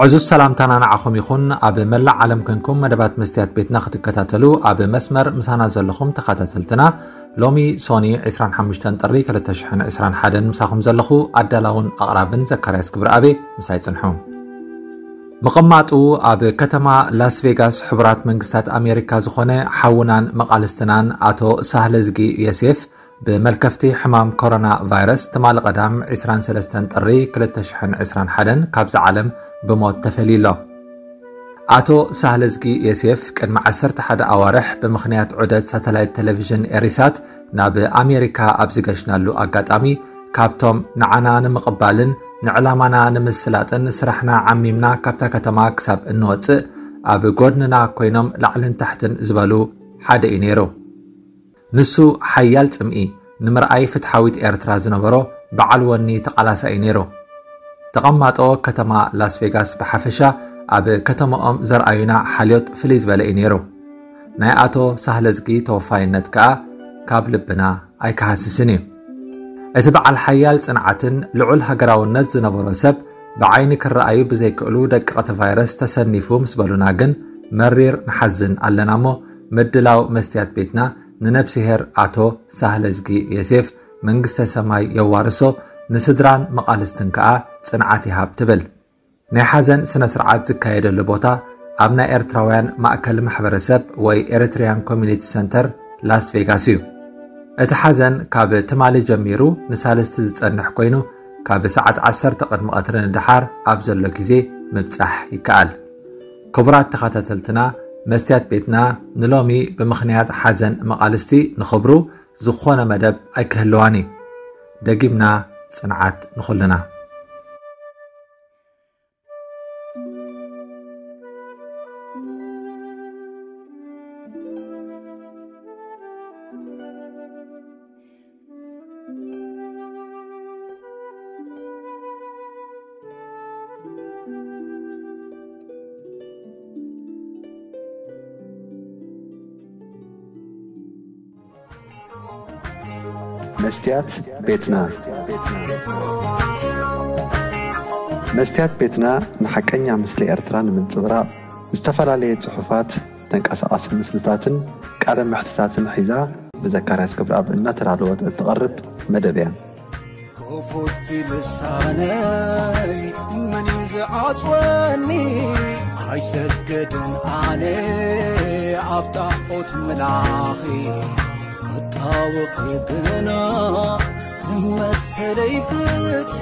ዕዙዝ ሰላምታና ንዓኹም ይኹን ኣብ መላእ ዓለም ኮንኩም መደባት መስትያት ቤትና ክትከታተሉ ኣብ መስመር ምሳና ዘለኹም ተኸታተልትና ሎሚ ሶኒ 25 ጥሪ 221 ምሳኹም ዘለኹ ኣዳላውን ኣቕራብን ዘካርያስ ክብሪ ኣቤ ምሳይ ጽንሑ ምቕማጡ ኣብ ከተማ ላስ ቬጋስ ሕቡራት መንግስታት ኣሜሪካ ዝኾነ ሓውናን መቓልስትናን ኣቶ ሳህለዝጊ ዮሴፍ ብመልከፍቲ ሕማም ኮሮና ቫይረስ ትማሊ ቀዳም 23 ጥሪ 2021 ካብዚ ዓለም ብሞት ተፈልዩሎ ኣቶ ሳህለዝጊ ዮሴፍ ቅድሚ 11 ኣዋርሕ ብምኽንያት ዑደት ሳተላይት ቴሌቭዥን ኤሪሳት ናብ ኣሜሪካ ኣብ ዝገሽናሉ ኣጋጣሚ ካብቶም ንዓና ንምቕባልን ንዕላማና ንምስላጥን ስራሕና ዓሚምና ካብታ ከተማ ክሳብ እንወፅእ ኣብ ጎድንና ኮይኖም ላዕልን ታሕትን ዝበሉ ሓደ እዩ ነይሩ ንሱ ሓያል ጽምኢ ንምርኣይ ፍትሓዊት ኤርትራ ዝነበሮ በዓል ወኒ ተቓላሳኢ ነይሩ። ተቐማጦ ከተማ ላስ ቬጋስ ብሓፈሻ ኣብ ከተማኦም ዘርኣዩና ሓልዮት ፍልይ ዝበለ እዩ ነይሩ። ናይ ኣቶ ሳህለዝጊ ተወፋይነት ከኣ ካብ ልብና ኣይከሃስስን እዩ። እቲ በዓል ሓያል ጽንዓትን ልዑል ሃገራውነት ዝነበሮ ሰብ ብዓይኒ ክረኣዩ ብዘይክእሉ ደቀቕቲ ቫይረስ ተሰኒፉ ምስ በሉና ግን መሪር ንሓዝን ኣለና እሞ ምድላው መስትያት ቤትና ንነብሲሄር ኣቶ ሳህለዝጊ ዮሴፍ መንግስተ ሰማይ የዋርሶ ንስድራን መቓልስትን ከኣ ጽንዓት ይሃብ ትብል። ናይ ሓዘን ስነ ስርዓት ዝካየደሉ ቦታ ኣብ ናይ ኤርትራውያን ማእከል ማሕበረሰብ ወይ Eritrean Community Center ላስ ቬጋስ እዩ። እቲ ሓዘን ካብ ትማሊ ጀሚሩ ንሳልስቲ ዝጸንሕ ኮይኑ ካብ ሰዓት 10 ቅድሚ ቀትሪ ንድሓር ኣብ ዘሎ ግዜ ምብጻሕ ይከኣል። ክቡራት ተኸታተልትና መስትያት ቤትና ንሎሚ ብምኽንያት ሓዘን መቓልስቲ ንኽብሩ ዝኾነ መደብ ኣይክህልዋን እዩ ደጊምና ጽንዓት ንኹልና መስትያት ቤትና መስትያት ቤትና ንሓቀኛ ምስሊ ኤርትራ ንምንፅብራቕ ዝተፈላለየ ፅሑፋት ተንቀሳቐሲ ምስልታትን ቃለ ምሕትታትን ሒዛ ብዘካርያስ ክብረኣብ እናተዳለወት እትቐርብ መደብ እያ ክፉቲ ልሳነይ መን እዩ ዝዓፅወኒ ኣይሰገድን ኣነ ኣብ ጣዖት መላኺ ክጣወኺ ግና ما استليفت